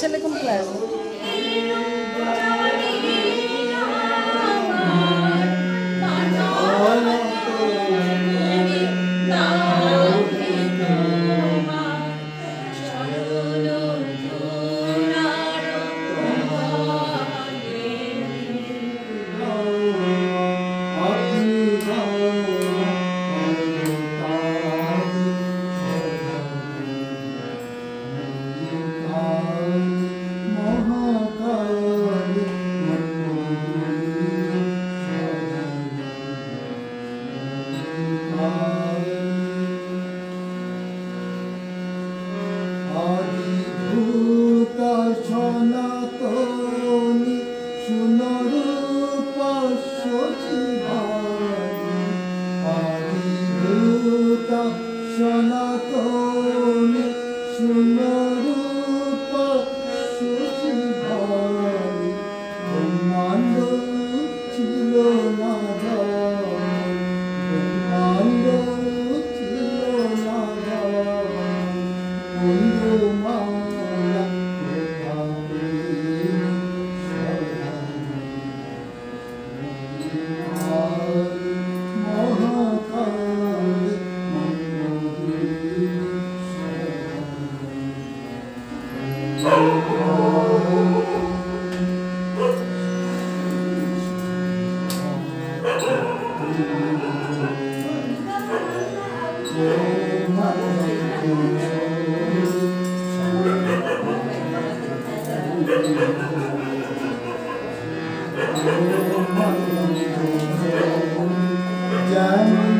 Telecom Plaza. Jangan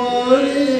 তোমারে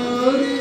Hare